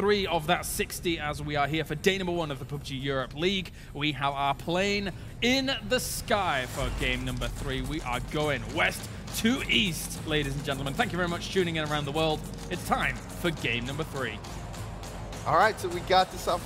three of that 60 as we are here for day number one of the PUBG Europe League. We have our plane in the sky for game number three. We are going west to east, ladies and gentlemen. Thank you very much tuning in around the world. It's time for game number three. All right, so we got this up.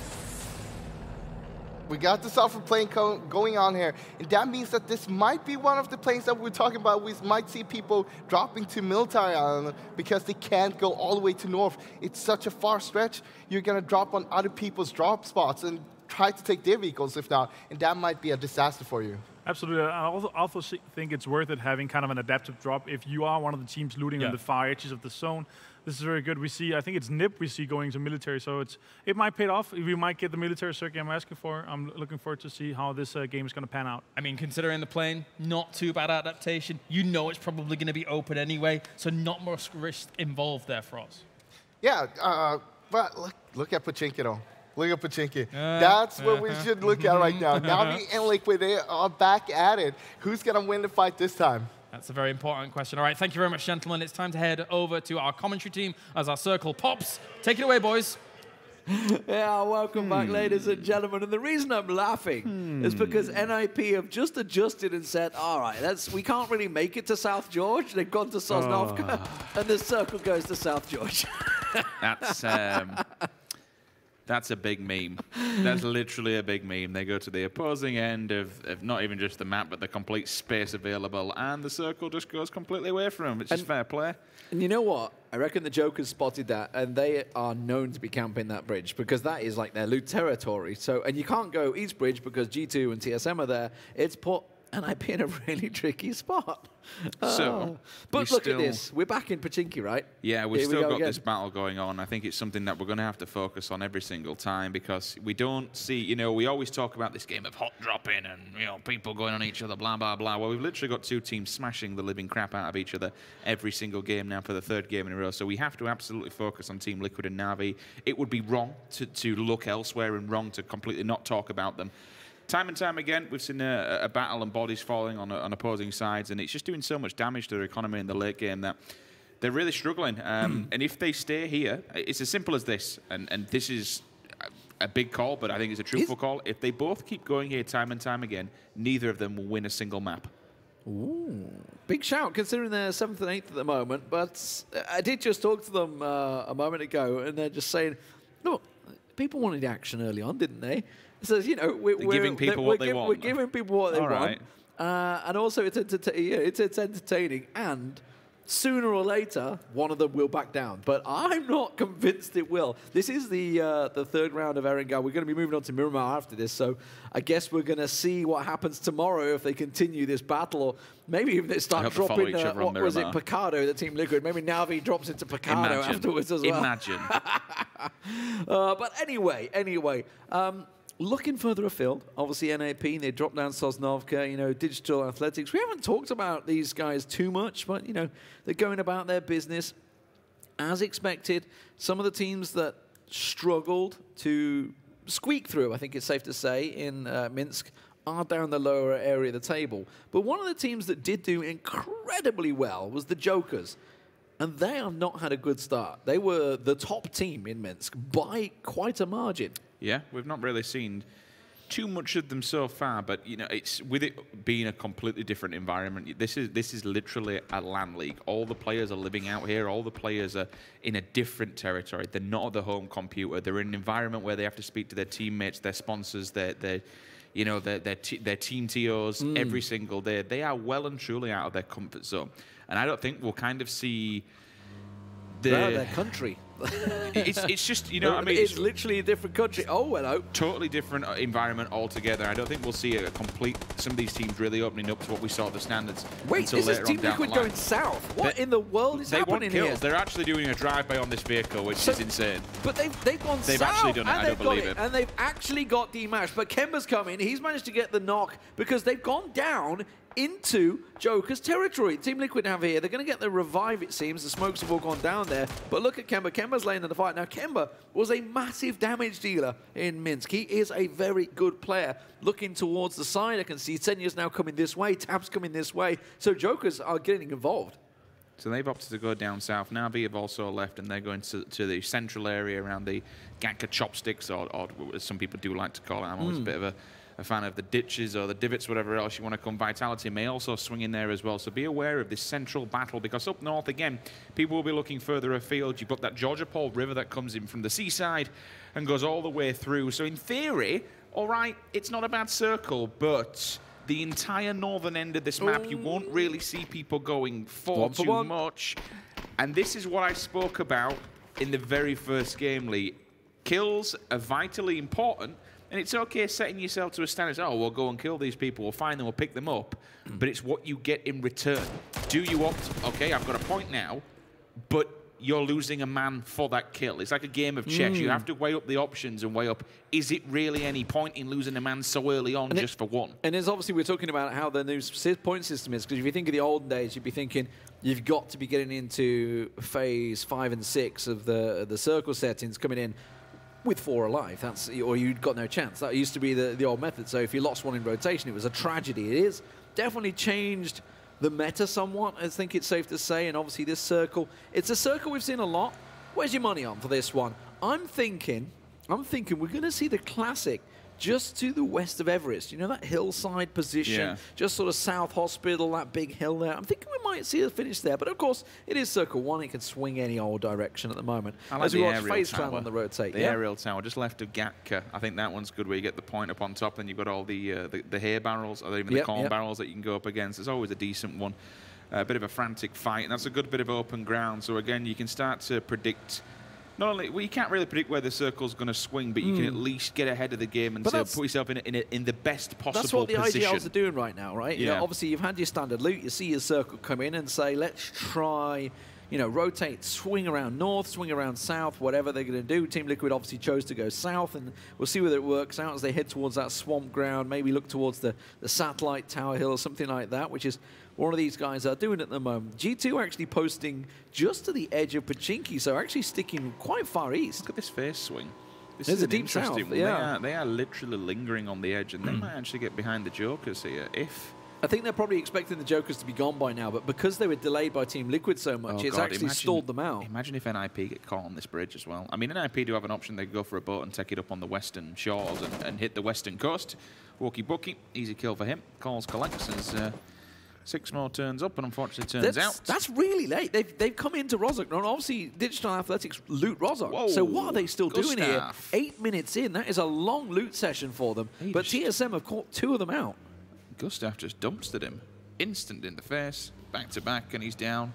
We got the alpha plane going on here, and that means that this might be one of the planes that we're talking about. We might see people dropping to military island because they can't go all the way to north. It's such a far stretch. You're gonna drop on other people's drop spots and try to take their vehicles if not, and that might be a disaster for you. Absolutely. I also, also think it's worth it having kind of an adaptive drop if you are one of the teams looting yeah. on the far edges of the zone. This is very good. We see, I think it's NIP we see going to military, so it's it might pay off. We might get the military circuit I'm asking for. I'm looking forward to see how this uh, game is going to pan out. I mean, considering the plane, not too bad adaptation. You know it's probably going to be open anyway, so not much risk involved there for us. Yeah, uh, but look, look at Pachinko. Look at Pochinki. Uh, That's what we should look at right now. Navi and Liquid are back at it. Who's going to win the fight this time? That's a very important question. All right, thank you very much, gentlemen. It's time to head over to our commentary team as our circle pops. Take it away, boys. yeah, welcome hmm. back, ladies and gentlemen. And the reason I'm laughing hmm. is because NIP have just adjusted and said, all right, that's, we can't really make it to South George. They've gone to Sosnovka, oh. and the circle goes to South George. that's um, that's a big meme. That's literally a big meme. They go to the opposing end of, of, not even just the map, but the complete space available, and the circle just goes completely away from them, which and, is fair play. And you know what? I reckon the Jokers spotted that, and they are known to be camping that bridge because that is like their loot territory. So, and you can't go East Bridge because G2 and TSM are there. It's put and I'd be in a really tricky spot. So, oh. but look at this. We're back in Pochinki, right? Yeah, we've Here still we go got again. this battle going on. I think it's something that we're going to have to focus on every single time because we don't see, you know, we always talk about this game of hot dropping and, you know, people going on each other, blah, blah, blah. Well, we've literally got two teams smashing the living crap out of each other every single game now for the third game in a row. So we have to absolutely focus on Team Liquid and Navi. It would be wrong to, to look elsewhere and wrong to completely not talk about them time and time again, we've seen a, a battle and bodies falling on, on, opposing sides, and it's just doing so much damage to their economy in the late game that they're really struggling. Um, and if they stay here, it's as simple as this, and, and this is a big call, but I think it's a truthful call. If they both keep going here time and time again, neither of them will win a single map. Ooh, big shout considering they're seventh and eighth at the moment. But I did just talk to them uh, a moment ago, and they're just saying, "Look, people wanted action early on, didn't they? Says, you know, we're, we're giving people what they want. We're giving people what they All want. Right. Uh, and also, it's, it's, it's entertaining. And sooner or later, one of them will back down. But I'm not convinced it will. This is the uh, the third round of Erangel. We're going to be moving on to Miramar after this, so I guess we're going to see what happens tomorrow if they continue this battle, or maybe if they start dropping, uh, what was it, Pecado, the Team Liquid. Maybe Navi drops into Pecado Imagine. afterwards as well. Imagine. uh, but anyway, anyway, um, Looking further afield, obviously NIP, they dropped down Sosnovka, you know, Digital Athletics. We haven't talked about these guys too much, but, you know, they're going about their business. As expected, some of the teams that struggled to squeak through, I think it's safe to say, in uh, Minsk are down the lower area of the table. But one of the teams that did do incredibly well was the Jokers. And they have not had a good start. They were the top team in Minsk by quite a margin. Yeah, we've not really seen too much of them so far, but you know, it's with it being a completely different environment. This is this is literally a land league. All the players are living out here. All the players are in a different territory. They're not at the home computer. They're in an environment where they have to speak to their teammates, their sponsors, their their you know their their, their team TOs mm. every single day. They are well and truly out of their comfort zone, and I don't think we'll kind of see the, their country it's, it's just you know I mean it's, it's, literally a different country. Oh hello. Totally different environment altogether. I don't think we'll see a complete some of these teams really opening up to what we saw at the standards. Wait, is this Team Liquid going south? What they, in the world is they happening want kills. here? They're actually doing a drive-by on this vehicle, which so, is insane. But they've they've gone they've south. actually done it. I don't believe it. it. And they've actually got demashed. But Kemba's coming. He's managed to get the knock because they've gone down into Joker's territory. Team Liquid have here, they're going to get the revive, it seems. The smokes have all gone down there. But look at Kemba. Kemba's laying in the fight. Now, Kemba was a massive damage dealer in Minsk. He is a very good player. Looking towards the side, I can see Senya's now coming this way, Tab's coming this way. So Jokers are getting involved. So they've opted to go down south. Now Navi have also left, and they're going to, to the central area around the Gatka chopsticks, or, or as some people do like to call it. I'm always a hmm. bit of a, a fan of the ditches or the divots, whatever else you want to come. Vitality may also swing in there as well. So be aware of this central battle, because up north, again, people will be looking further afield. You've got that Georgopol River that comes in from the seaside and goes all the way through. So in theory, all right, it's not a bad circle, but the entire northern end of this map, you won't really see people going for One for too one. much. And this is what I spoke about in the very first game, Lee. Kills are vitally important, and it's okay setting yourself to a standard. Oh, we'll go and kill these people, we'll find them, we'll pick them up. But it's what you get in return. Do you opt, okay, I've got a point now, but you're losing a man for that kill. It's like a game of chess. Hmm. You have to weigh up the options and weigh up, is it really any point in losing a man so early on it- just for one? And there's obviously we're talking about how the new point system is because if you think of the old days, you'd be thinking you've got to be getting into phase five and six of the the circle settings coming in with four alive. That's or you'd got no chance. That used to be the the old method. So if you lost one in rotation, it was a tragedy. It is definitely changed the meta somewhat. I think it's safe to say. And obviously this circle, it's a circle we've seen a lot. Where's your money on for this one? I'm thinking, I'm thinking we're going to see the classic just to the west of Everest. You know that hillside position, Yeah. just sort of South Hospital, that big hill there. I'm thinking we might see a finish there, but of course it is Circle One. It can swing any old direction at the moment. I like As we the watch aerial Phase tower. Clan on the rotate. The yeah? aerial tower just left of Gatka. I think that one's good where you get the point up on top and you've got all the uh, the, the hay barrels or even Yep, the corn yep. barrels that you can go up against. It's always a decent one. A bit of a frantic fight, and that's a good bit of open ground. So again, you can start to predict. Not only, well, you can't really predict where the circle's going to swing, but you can at least get ahead of the game and Hmm. But to put yourself in a, in, a, in the best possible That's what the position. IGLs are doing right now, right? You know, Yeah. obviously, you've had your standard loot. You see your circle come in and say, let's try, you know, rotate, swing around north, swing around south, whatever they're going to do. Team Liquid obviously chose to go south, and we'll see whether it works out as they head towards that swamp ground, maybe look towards the, the satellite tower hill or something like that, which is one of these guys are doing at the moment. G2 actually posting just to the edge of Pochinki, so actually sticking quite far east. Look at this face swing. This There's is a deep interesting south, one. They, yeah. are, they are literally lingering on the edge, and they Hmm. might actually get behind the Jokers here if. I think they're probably expecting the Jokers to be gone by now, but because they were delayed by Team Liquid so much, Oh, it's God, actually imagine- stalled them out. Imagine if NIP get caught on this bridge as well. I mean, NIP do have an option. They could go for a boat and take it up on the western shores and, and hit the western coast. Wookie Bookie, easy kill for him. Calls collects as uh, six more turns up and unfortunately turns That's, out. that's really late. They've, they've come into Rozhok. And obviously, Digital Athletics loot Rozhok. Whoa, so what are they still doing here? Eight minutes in. That is a long loot session for them. He but TSM have caught two of them out. Gustav just dumpstered him. Instant in the face, back to back, and he's down.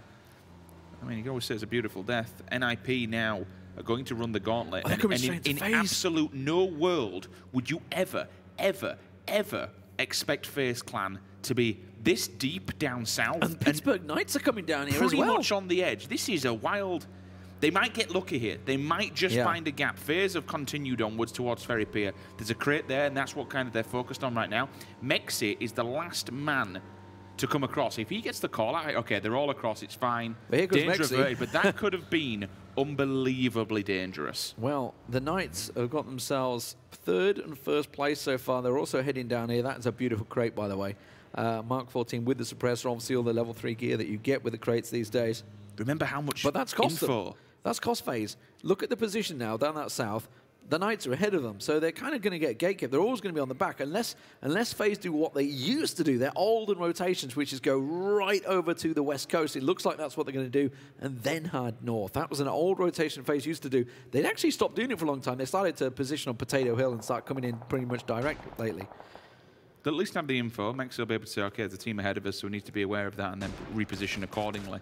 I mean, he always says a beautiful death. NIP now are going to run the gauntlet. Oh, and and in, in absolute no world would you ever, ever, ever expect FaZe Clan to be this deep down south And Pittsburgh Knights are coming down here as pretty well. much on the edge. This is a wild. They might get lucky here. They might just Yeah. find a gap. FaZe have continued onwards towards Ferry Pier. There's a crate there, and that's what kind of they're focused on right now. Mexi is the last man to come across. If he gets the call out, okay, they're all across. It's fine. But here goes Danger Mexi. averted, but that could have been unbelievably dangerous. Well, the Knights have got themselves third and first place so far. They're also heading down here. That is a beautiful crate, by the way. Uh, Mark 14 with the suppressor, obviously all the level 3 gear that you get with the crates these days. Remember how much But that's cost info. them. That's cost FaZe. Look at the position now down that south. The Knights are ahead of them, so they're kind of going to get gatekept. They're always going to be on the back unless unless FaZe do what they used to do. Their olden rotations, which is go right over to the west coast. It looks like that's what they're going to do, and then hard north. That was an old rotation FaZe used to do. They'd actually stopped doing it for a long time. They started to position on Potato Hill and start coming in pretty much direct lately. They'll at least have the info. Max will be able to say, okay, there's a team ahead of us, so we need to be aware of that and then reposition accordingly.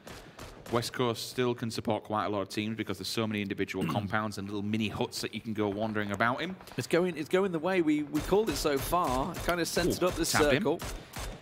West Coast still can support quite a lot of teams because there's so many individual compounds and little mini huts that you can go wandering about in. It's going. It's going the way we, we called it so far. Kind of centered Ooh, up this tap him. circle.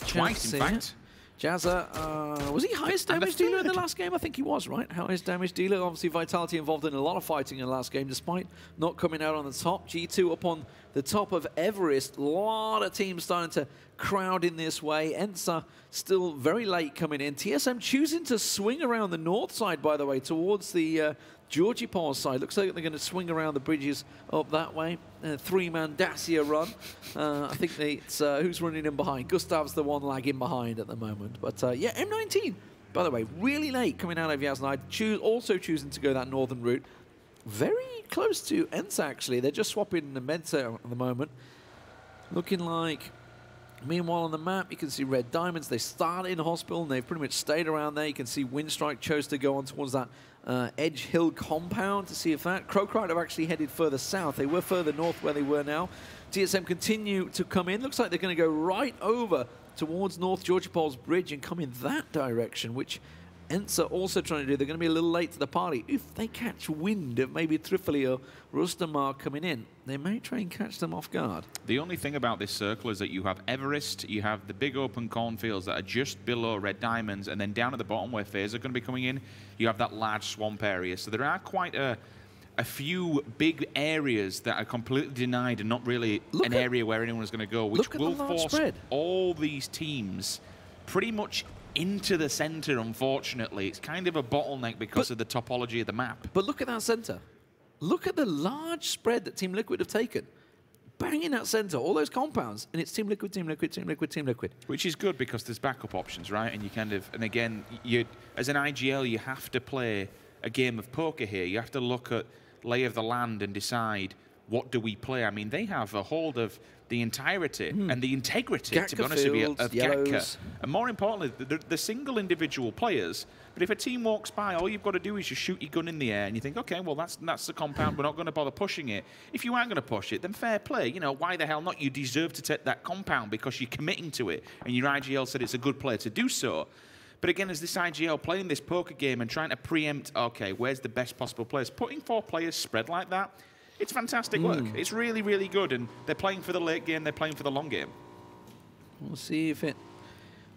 Twice, in fact. Jazza, uh, was he highest damage dealer in the last game? I think he was, right? Highest damage dealer. Obviously, Vitality involved in a lot of fighting in the last game, despite not coming out on the top. G2 up on the top of Everest. A lot of teams starting to crowd in this way. ENCE still very late coming in. TSM choosing to swing around the north side, by the way, towards the uh, Georgopol side. Looks like they're going to swing around the bridges up that way. Uh, three-man Dacia run. Uh, I think it's uh, who's running in behind. Gustav's the one lagging behind at the moment. But uh, yeah, M19 by the way, really late coming out of Yasnaya, choose, also choosing to go that northern route. Very close to ENCE, actually. They're just swapping the Mensa at the moment. Looking like Meanwhile, on the map, you can see Red Diamonds. They started in Hospital, and they've pretty much stayed around there. You can see Winstrike chose to go on towards that uh, Edge Hill compound to see if that. CrowCrowd have actually headed further south. They were further north where they were now. TSM continue to come in. Looks like they're going to go right over towards North Georgopol's Bridge and come in that direction, which ENCE also trying to do. They're going to be a little late to the party. If they catch wind of maybe Trifoli or Rustamar coming in, they may try and catch them off guard. The only thing about this circle is that you have Everest, you have the big open cornfields that are just below Red Diamonds, and then down at the bottom where FaZe are going to be coming in, you have that large swamp area. So there are quite a, a few big areas that are completely denied and not really look an at, area where anyone is going to go, which will force spread. all these teams pretty much into the center, unfortunately. It's kind of a bottleneck because but, of the topology of the map. But look at that center. Look at the large spread that Team Liquid have taken. Bang in that center, all those compounds, and it's Team Liquid, Team Liquid, Team Liquid, Team Liquid. Which is good because there's backup options, right? And you kind of, and again, you as an IGL, you have to play a game of poker here. You have to look at lay of the land and decide what do we play. I mean, they have a hold of the entirety mm. and the integrity, Gatka to be honest fields, with you, of Gatka. And more importantly, the, the, single individual players. But if a team walks by, all you've got to do is just shoot your gun in the air, and you think, okay, well, that's that's the compound. We're not going to bother pushing it. If you aren't going to push it, then fair play. You know, why the hell not? You deserve to take that compound because you're committing to it, and your IGL said it's a good player to do so. But again, as this IGL playing this poker game and trying to preempt, okay, where's the best possible players? Putting four players spread like that, it's fantastic mm. work. It's really, really good, and they're playing for the late game. They're playing for the long game. We'll see if it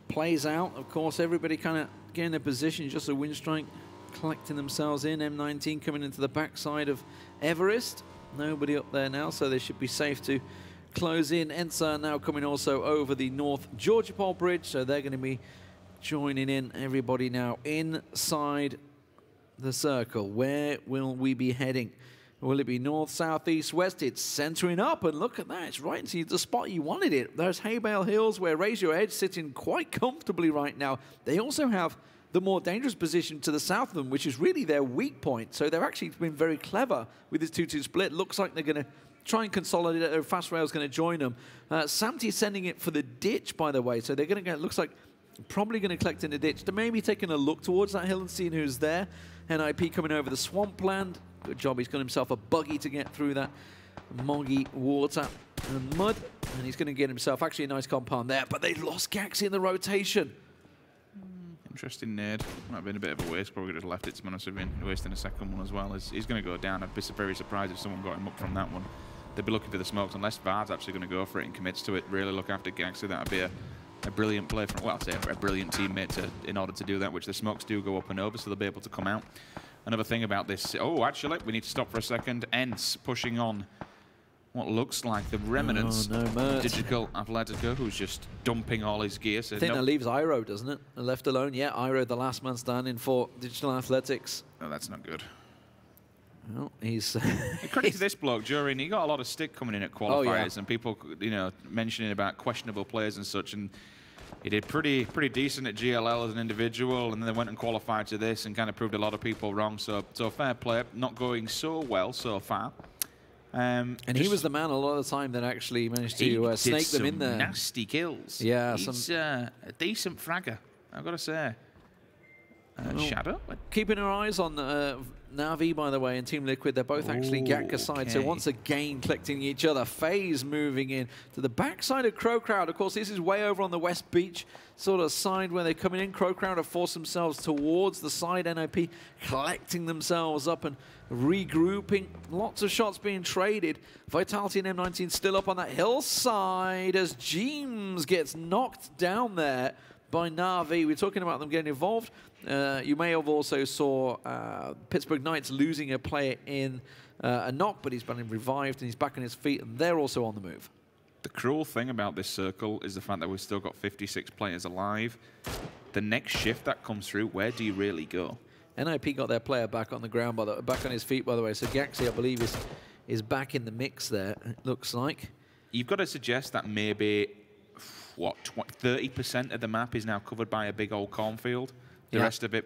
plays out. Of course, everybody kind of getting their position. Just a Winstrike, collecting themselves in. M19 coming into the backside of Everest. Nobody up there now, so they should be safe to close in. ENCE now coming also over the North Georgopol Bridge, so they're going to be joining in everybody now inside the circle. Where will we be heading? Will it be north, south, east, west? It's centering up, and look at that. It's right into the spot you wanted it. There's Haybale Hills, where Raise Your Edge sitting quite comfortably right now. They also have the more dangerous position to the south of them, which is really their weak point. So they've actually been very clever with this 2-2 split. Looks like they're going to try and consolidate it. Fast Rail's going to join them. Uh, Samty sending it for the ditch, by the way. So they're going to get, looks like, probably going to collect in the ditch. They're maybe taking a look towards that hill and seeing who's there. NIP coming over the swampland. Good job, he's got himself a buggy to get through that moggy water and mud. And he's going to get himself actually a nice compound there, but they lost Gaxi in the rotation. Interesting nade. Might have been a bit of a waste. Probably have left it to be honest with you. Wasting a second one as well. He's, he's going to go down. I'd be very surprised if someone got him up from that one. They'd be looking for the smokes unless Vard's actually going to go for it and commits to it. Really look after Gaxi. That would be a, a brilliant play from, well, I'd say a brilliant teammate to, in order to do that, which the smokes do go up and over, so they'll be able to come out another thing about this. Oh, actually, we need to stop for a second. ENCE pushing on what looks like the remnants oh, no, Digital Athletics, who's just dumping all his gear. So I think that leaves Iro, doesn't it? Left alone, yeah. Iro, the last man standing for Digital Athletics. No, that's not good. Well, he's. Credit to this bloke, Jurin. He got a lot of stick coming in at qualifiers, oh, yeah. and people, you know, mentioning about questionable players and such. And he did pretty pretty decent at GLL as an individual, and then went and qualified to this and kind of proved a lot of people wrong. So, so fair play. Not going so well so far. Um, and he was the man a lot of the time that actually managed to uh, snake them in there. Nasty kills. Yeah, he's some uh, a decent fragger. I've got to say. Uh, well, Shadow. Keeping our eyes on uh, Navi, by the way, and Team Liquid, they're both actually Gatka side. Okay. So once again, collecting each other. FaZe moving in to the backside of CrowCrowd. Of course, this is way over on the West Beach sort of side where they're coming in. CrowCrowd have forced themselves towards the side. NIP collecting themselves up and regrouping. Lots of shots being traded. Vitality and M19 still up on that hillside as Jeems gets knocked down there by Na'Vi. We're talking about them getting involved. Uh, you may have also saw uh, Pittsburgh Knights losing a player in uh, a knock, but he's been revived and he's back on his feet, and they're also on the move. The cruel thing about this circle is the fact that we've still got 56 players alive. The next shift that comes through, where do you really go? NIP got their player back on the ground, by the, back on his feet, by the way. So Gaxi, I believe, is is back in the mix there. It looks like. You've got to suggest that maybe what 30% of the map is now covered by a big old cornfield The Yeah. rest of it,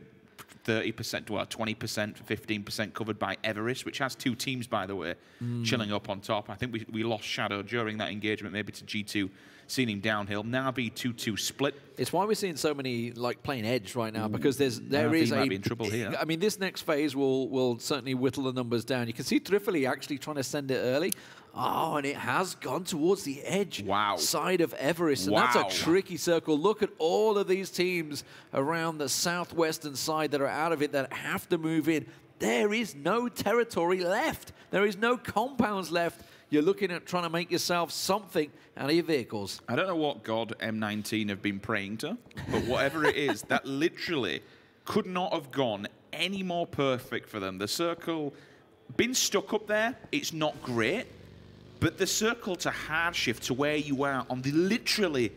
30%, well, 20%, 15% covered by Everest, which has two teams, by the way, Hmm. chilling up on top. I think we, we lost Shadow during that engagement, maybe to G2, seeing him downhill. Now Navi 2-2 split. It's why we're seeing so many like playing edge right now because there's there Navi is might a be in trouble here. I mean, this next phase will will certainly whittle the numbers down. You can see Trifoli actually trying to send it early. Oh, and it has gone towards the edge Wow. side of Everest, and Wow. that's a tricky circle. Look at all of these teams around the southwestern side that are out of it that have to move in. There is no territory left. There is no compounds left. You're looking at trying to make yourself something out of your vehicles. I don't know what god M19 have been praying to, but whatever it is, that literally could not have gone any more perfect for them. The circle, been stuck up there, it's not great, but the circle to hard shift to where you are on the literally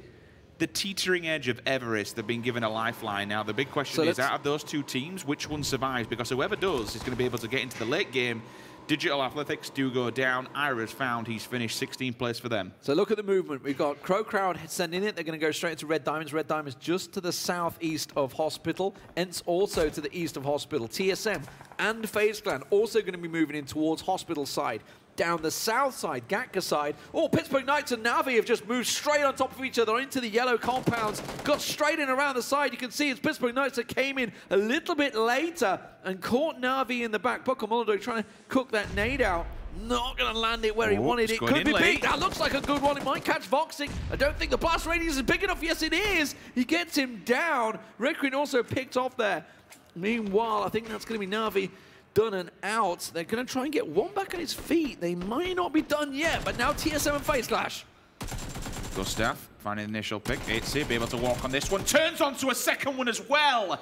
the teetering edge of Everest, they've been given a lifeline. Now, the big question So is, out of those two teams, which one survives? Because whoever does is going to be able to get into the late game. Digital Athletics do go down. Ira's found he's finished 16th place for them. So look at the movement. We've got Crow Crowd sending it. They're going to go straight into Red Diamonds. Red Diamonds just to the southeast of Hospital. ENCE also to the east of Hospital. TSM and FaZe Clan also going to be moving in towards Hospital side. Down the south side, Gatka side. Oh, Pittsburgh Knights and Navi have just moved straight on top of each other into the yellow compounds. Got straight in around the side. You can see it's Pittsburgh Knights that came in a little bit later and caught Navi in the back. Bucko Molado trying to cook that nade out. Not going to land it where he Oh, wanted it. Could be late. big. That looks like a good one. It might catch Voxic. I don't think the blast radius is big enough. Yes, it is. He gets him down. Red also picked off there. Meanwhile, I think that's going to be Navi done and out. They're going to try and get one back on his feet. They might not be done yet, but now TSM and FaZe Clash. Gustav finding the initial pick. Itzy be able to walk on this one. Turns onto a second one as well.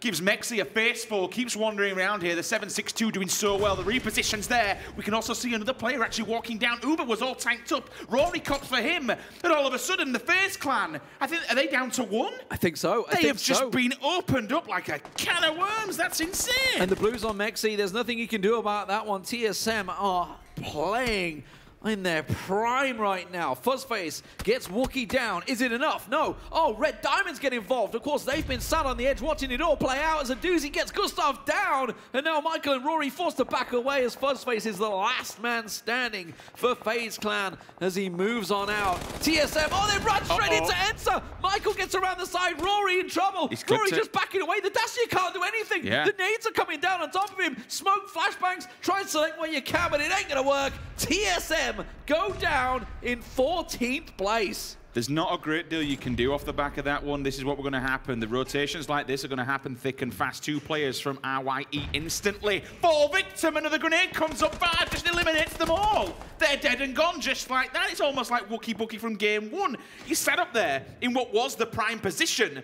Gives Mexi a face full. Keeps wandering around here. The 7-6-2 doing so well. The reposition's there. We can also see another player actually walking down. Uber was all tanked up. Rory cops for him. And all of a sudden, the FaZe Clan, I think, are they down to one? I think so. I They think have just so. been opened up like a can of worms. That's insane. And the Blues on Mexi, there's nothing you can do about that one. TSM are playing in their prime right now. Fuzzface gets Wookie down. Is it enough? No. Oh, Red Diamonds get involved. Of course, they've been sat on the edge watching it all play out as a doozy gets Gustav down. And now Michael and Rory forced to back away as Fuzzface is the last man standing for FaZe Clan as he moves on out. TSM, oh, they run straight Uh-oh. into ENCE. Michael gets around the side. Rory in trouble. He's Rory just backing away. The Dacia can't do anything. Yeah. The nades are coming down on top of him. Smoke flashbangs. Try and select where you can, but it ain't gonna work. TSM go down in 14th place. There's not a great deal you can do off the back of that one. This is what we're going to happen. The rotations like this are going to happen thick and fast. Two players from RYE instantly fall victim. Another grenade comes up. Five just eliminates them all. They're dead and gone just like that. It's almost like Wookie Bookie from game one. You sat up there in what was the prime position.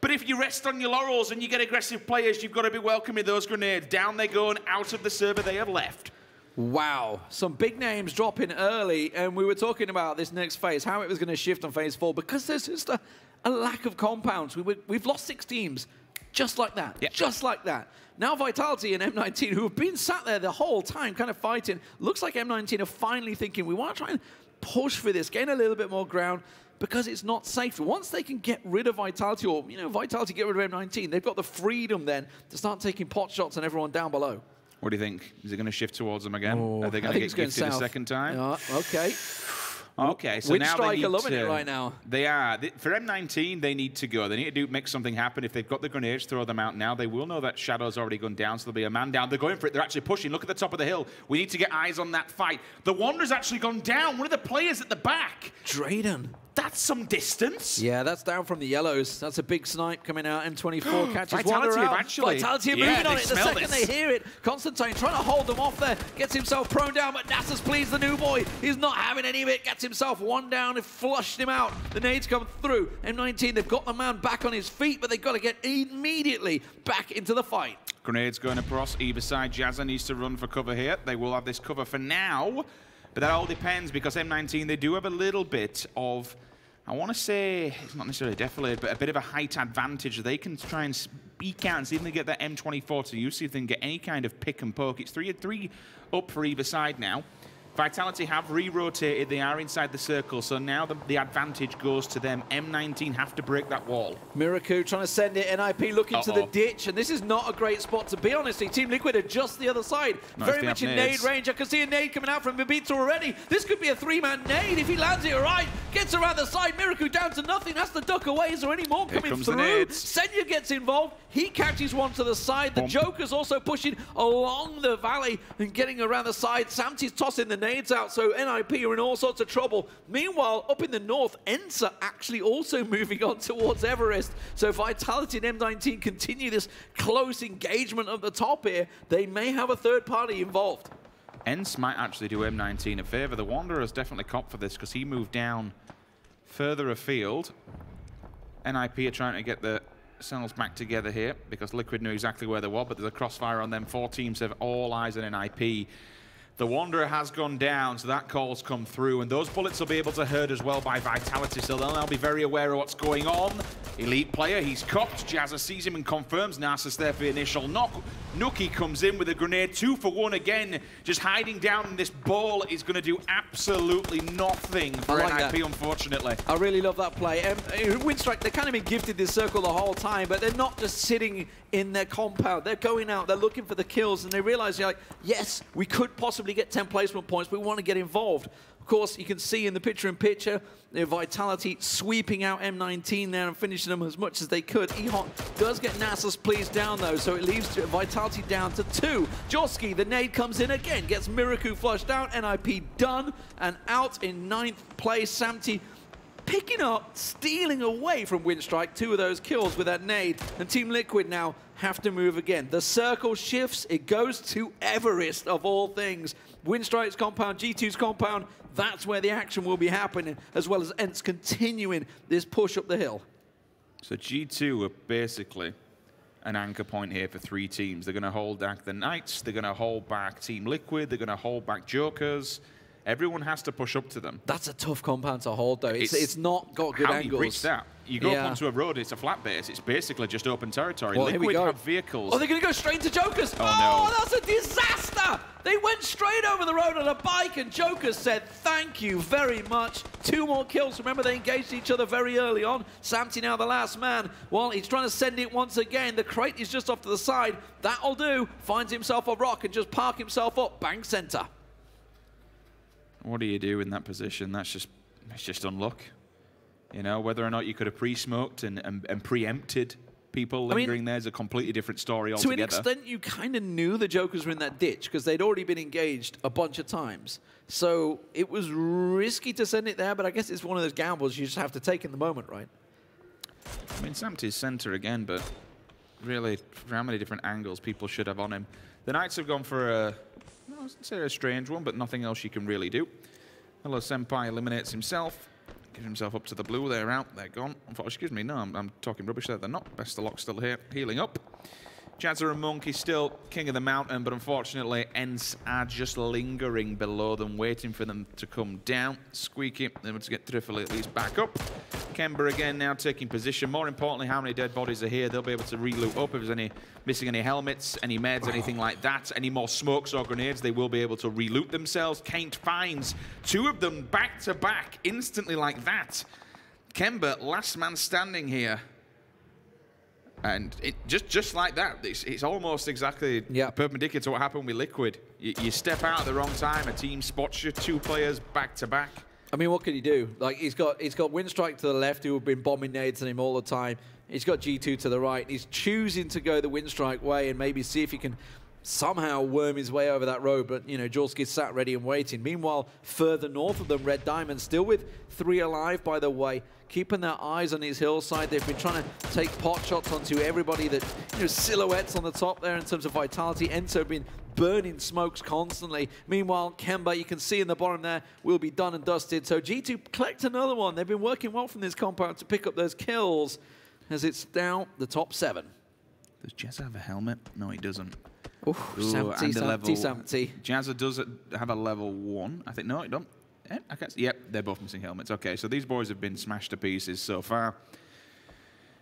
But if you rest on your laurels and you get aggressive players, you've got to be welcoming those grenades. Down they go and out of the server they have left. Wow, some big names dropping early, and we were talking about this next phase, how it was going to shift on phase four, because there's just a, a lack of compounds. We, we, have lost six teams, just like that, Yeah. just like that. Now Vitality and M19, who have been sat there the whole time, kind of fighting, looks like M19 are finally thinking, we want to try and push for this, gain a little bit more ground, because it's not safe. Once they can get rid of Vitality, or, you know, Vitality get rid of M19, they've got the freedom then to start taking pot shots on everyone down below. What do you think? Is it going to shift towards them again? Oh, are they going to get gifted a second time? Yeah, okay. Okay, so now they need loving to, it right now. They are. For M19, they need to go. They need to do make something happen. If they've got the grenades, throw them out now. They will know that Shadow's already gone down, so there'll be a man down. They're going for it. They're actually pushing. Look at the top of the hill. We need to get eyes on that fight. The Wanderer's actually gone down. One of the players at the back. Drayden. That's some distance. Yeah, that's down from the yellows. That's a big snipe coming out. M24 catches Vitality Wanderer have out. actually- Vitality are Yeah, moving on it. The second this. they hear it, Constantine trying to hold them off there. Gets himself prone down, but Nasus pleased the new boy. He's not having any of it. Gets himself one down and flushed him out. The nades come through. M19, they've got the man back on his feet, but they've got to get immediately back into the fight. Grenades going across either side. Jazza needs to run for cover here. They will have this cover for now, but that all depends because M19 they do have a little bit of, I want to say it's not necessarily defilade, but a bit of a height advantage. They can try and speak out and see if they get that M24 to use, see if they can get any kind of pick and poke. It's three three up for either side now. Vitality have re-rotated. They are inside the circle, so now the, the, advantage goes to them. M19 have to break that wall. Miraku trying to send it. NIP looking uh -oh. to the ditch, and this is not a great spot to be, honestly. Team Liquid are just the other side. Very much in nade range. I can see a nade coming out from Babita already. This could be a three-man nade if he lands it right. Gets around the side. Miraku down to nothing. Has to duck away. Is there any more Here coming through? Senya gets involved. He catches one to the side. The Bump. Joker's also pushing along the valley and getting around the side. Samti's tossing the nades out, so NIP are in all sorts of trouble. Meanwhile, up in the north, ENCE actually also moving on towards Everest. So Vitality and M19 continue this close engagement at the top here. They may have a third party involved. ENCE might actually do M19 a favour. The Wanderer's definitely cop for this because he moved down further afield. NIP are trying to get the cells back together here because Liquid knew exactly where they were, but there's a crossfire on them. Four teams have all eyes on NIP. The Wanderer has gone down, so that call's come through, and those bullets will be able to hurt as well by Vitality, so they'll now be very aware of what's going on. Elite player, he's cocked. Jazza sees him and confirms Nasus there for the initial knock. Nuki comes in with a grenade, two for one again, just hiding down in this ball is going to do absolutely nothing for like NIP, that. unfortunately. I really love that play. Um, Winstrike, they've kind of been gifted this circle the whole time, but they're not just sitting in their compound. They're going out, they're looking for the kills, and they realize, like, yes, we could possibly get 10 placement points, we want to get involved. Of course, you can see in the picture-in-picture, their Vitality sweeping out M19 there and finishing them as much as they could. Ehot does get Nasus pleased down, though, so it leaves Vitality down to two. Joski, the nade comes in again, gets Miraku flushed out, NIP done, and out in ninth place. Samti picking up, stealing away from Winstrike, two of those kills with that nade. And Team Liquid now have to move again. The circle shifts, it goes to Everest of all things. Winstrike's compound, G2's compound, that's where the action will be happening, as well as ENCE continuing this push up the hill. So G2 are basically an anchor point here for three teams. They're going to hold back the Knights, they're going to hold back Team Liquid, they're going to hold back Jokers, Everyone has to push up to them. That's a tough compound to hold, though. It's, it's, it's not got good how angles. How you reach that? You go yeah. up onto a road, it's a flat base. It's basically just open territory. Well, Liquid have vehicles. Oh, they're going to go straight into Jokers. Oh, oh no. that's a disaster. They went straight over the road on a bike, and Jokers said, thank you very much. Two more kills. Remember, they engaged each other very early on. Samti now the last man. Well, he's trying to send it once again. The crate is just off to the side. That'll do. Finds himself a rock and just park himself up. Bank center. What do you do in that position? That's just it's just unluck. You know, whether or not you could have pre-smoked and, and, and preempted people lingering I mean, there is a completely different story altogether. To an extent, you kind of knew the Jokers were in that ditch because they'd already been engaged a bunch of times. So it was risky to send it there, but I guess it's one of those gambles you just have to take in the moment, right? I mean, Samti's center again, but really, for how many different angles people should have on him. The Knights have gone for a Wouldn't say a strange one, but nothing else you can really do. Hello Senpai eliminates himself. Gives himself up to the blue. They're out. They're gone. Excuse me. No, I'm, I'm talking rubbish there. They're not. Best of luck still here. Healing up. Jazza and Monk is still king of the mountain, but unfortunately, ENCE are just lingering below them, waiting for them to come down. Squeaky, they able to get Trifle at least back up. Kemba again now taking position. More importantly, how many dead bodies are here? They'll be able to reloot up if there's any missing any helmets, any meds, anything like that. Any more smokes or grenades, they will be able to reloot themselves. Kaint finds two of them back to back instantly like that. Kemba, last man standing here. And it, just just like that, it's, it's almost exactly yep. perpendicular to what happened with Liquid. You, you, step out at the wrong time, a team spots you, two players back to back. I mean, what can he do? Like he's got he's got Winstrike to the left, who have been bombing nades on him all the time. He's got G2 to the right. He's choosing to go the Winstrike way and maybe see if he can somehow worm his way over that road, but, you know, Jorski sat ready and waiting. Meanwhile, further north of them, Red Diamond still with three alive, by the way, keeping their eyes on his hillside. They've been trying to take pot shots onto everybody that, you know, silhouettes on the top there in terms of vitality. Enzo been burning smokes constantly. Meanwhile, Kemba, you can see in the bottom there, will be done and dusted. So G2 collect another one. They've been working well from this compound to pick up those kills as it's down the top seven. Does Jess have a helmet? No, he doesn't. Ooh, Ooh and a level, Jazza does have a level one. I think, no, it don't. Eh, I can't, yep, they're both missing helmets. Okay, so these boys have been smashed to pieces so far.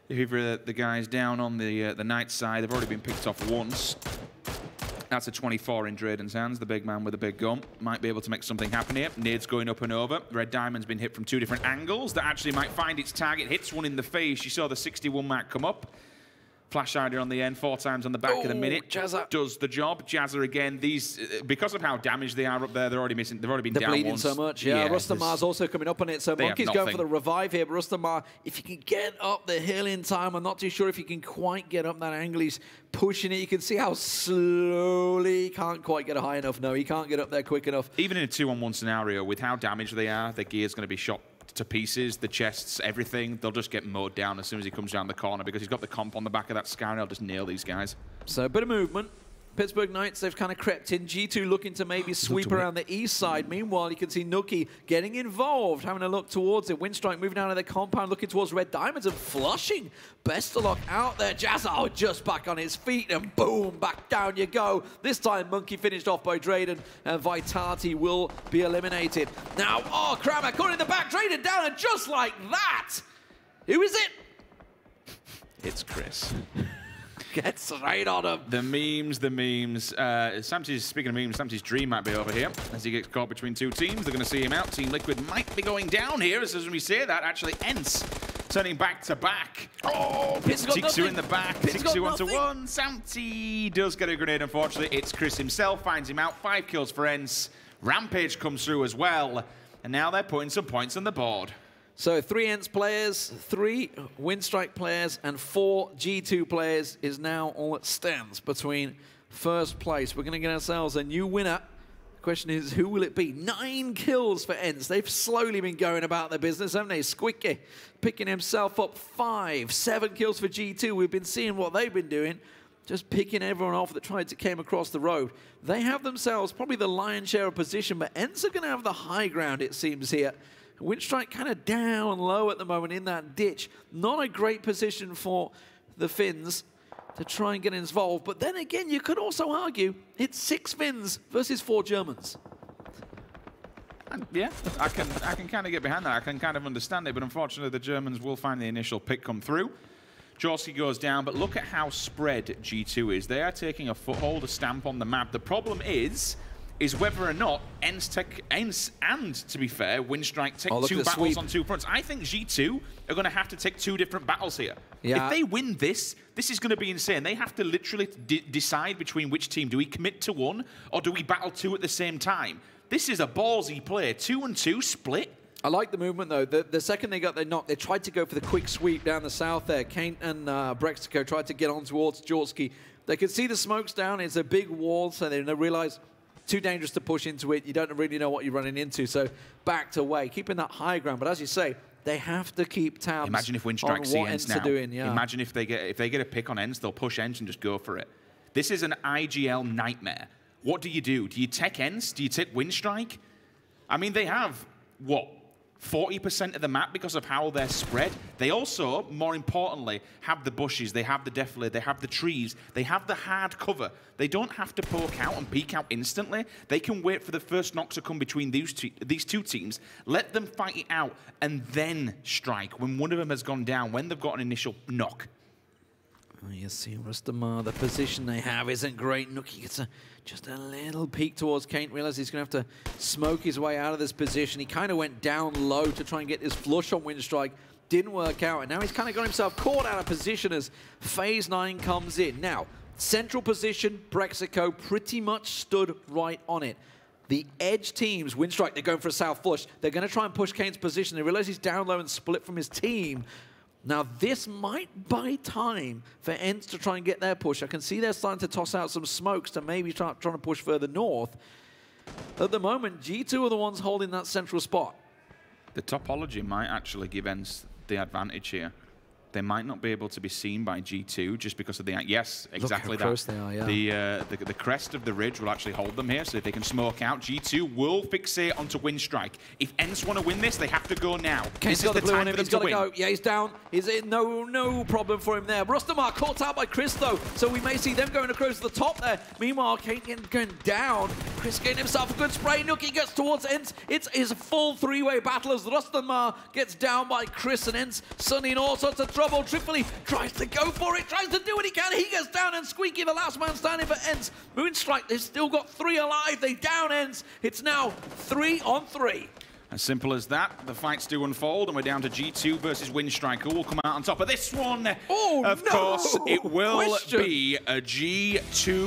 If you're the guys down on the uh, the Knight side, they've already been picked off once. That's a 24 in Drayden's hands, the big man with the big gun. Might be able to make something happen here. Nade's going up and over. Red Diamond's been hit from two different angles. That actually might find its target. Hits one in the face. You saw the 61 mark come up. Flash idea on the end, four times on the back Oh, of the minute. Jazza. does the job. Jazza again. These, because of how damaged they are up there, they're already missing. They've already been They're down bleeding once. so much. Yeah, there's- Rustamar's also coming up on it. So Monkey's going for the revive here. But Rustamar, if you can get up the hill in time, I'm not too sure if you can quite get up that angle. He's pushing it. You can see how slowly he can't quite get high enough. No, he can't get up there quick enough. even in a two-on-one scenario, with how damaged they are, their gear's going to be shot to pieces, the chests, everything. They'll just get mowed down as soon as he comes down the corner because he's got the comp on the back of that and he'll just nail these guys. So a bit of movement. Pittsburgh Knights, they've kind of crept in. G2 looking to maybe sweep around the east side. Meanwhile, you can see Nookie getting involved, having a look towards it. Winstrike moving out of their compound, looking towards Red Diamonds and flushing. Bestalok out there. Jazzo oh, just back on his feet and boom, back down you go. This time, Monkey finished off by Drayden and Vitality will be eliminated. Now, oh, Kramer caught in the back. Drayden down and just like that. Who is it? It's Chris. Gets right on him. The memes, the memes. Uh, Samti's, speaking of memes, Samti's dream might be over here as he gets caught between two teams. They're going to see him out. Team Liquid might be going down here as, soon as we say that. Actually, ENCE turning back to back. Oh, got Tixu in the back. Tixu one to one. Samti does get a grenade, unfortunately. It's Chris himself, finds him out. Five kills for ENCE. Rampage comes through as well. And now they're putting some points on the board. So three ENCE players, three Windstrike players, and four G2 players is now all that stands between first place. We're going to get ourselves a new winner. The question is, who will it be? Nine kills for ENCE. They've slowly been going about their business, haven't they? Squicky picking himself up five, seven kills for G2. We've been seeing what they've been doing. Just picking everyone off that tried to came across the road. They have themselves probably the lion's share of position, but ENCE are going to have the high ground, it seems, here. Winstrike kind of down low at the moment in that ditch. Not a great position for the Finns to try and get involved. But then again, you could also argue it's six Finns versus four Germans. And yeah, I can I can kind of get behind that. I can kind of understand it, but unfortunately the Germans will find the initial pick come through. Jaworski goes down, but look at how spread G2 is. They are taking a foothold, a stamp on the map. The problem is, is whether or not ENCE take ENCE and, to be fair, Winstrike take Oh, two battles sweep. on two fronts. I think G2 are going to have to take two different battles here. Yeah. If they win this, this is going to be insane. They have to literally de- decide between which team. Do we commit to one, or do we battle two at the same time? This is a ballsy play. Two and two split. I like the movement though. The, the second they got their knock, they tried to go for the quick sweep down the south there. Kane and uh, Brexico tried to get on towards Jaworski. They could see the smokes down. It's a big wall, so they realize too dangerous to push into it. You don't really know what you're running into, so backed away, keeping that high ground. But as you say, they have to keep tabs. Imagine if Winstrike see ENCE ENCE now. doing. Yeah. Imagine if they get if they get a pick on ENCE, they'll push ENCE and just go for it. This is an IGL nightmare. What do you do? Do you take ENCE? Do you take Winstrike? I mean, they have what 40% of the map because of how they're spread. They also, more importantly, have the bushes, they have the defile, they have the trees, they have the hard cover. They don't have to poke out and peek out instantly. They can wait for the first knock to come between these two, these two teams, let them fight it out, and then strike when one of them has gone down, when they've got an initial knock. Oh, you see, Rustamar, the position they have isn't great. Nookie gets a, just a little peek towards Kane. Realizes he's going to have to smoke his way out of this position. He kind of went down low to try and get this flush on Winstrike. Didn't work out, and now he's kind of got himself caught out of position as Phase 9 comes in. Now, central position, Brexico pretty much stood right on it. The edge teams, Winstrike, they're going for a south flush. They're going to try and push Kane's position. They realize he's down low and split from his team. Now, this might buy time for ENCE to try and get their push. I can see they're starting to toss out some smokes to maybe try, trying to push further north. At the moment, G2 are the ones holding that central spot. The topology might actually give ENCE the advantage here. They might not be able to be seen by G2 just because of the yes, exactly that. close they are, yeah. The, uh, the the crest of the ridge will actually hold them here, so if they can smoke out, G2 will fixate onto Winstrike. If ENCE want to win this, they have to go now. Kane's this got is the the blue time on him. He's to got to win. go. Yeah, he's down. He's in. No, no problem for him there. Rustamar caught out by Chris, though. So we may see them going across the top there. Meanwhile, Kane getting going down. Chris getting himself a good spray. Nookie gets towards ENCE. It's his full three-way battle as Rustamar gets down by Chris and ENCE. Sunny and all sorts of trouble. Trifoli tries to go for it, tries to do what he can. He gets down, and Squeaky, the last man standing for ENCE. Moonstrike, they've still got three alive. They down ENCE. It's now three on three. As simple as that, the fights do unfold, and we're down to G2 versus Winstrike. Who will come out on top of this one? Oh, of no! course, it will Question. be a G2